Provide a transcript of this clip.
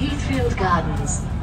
Heathfield Gardens.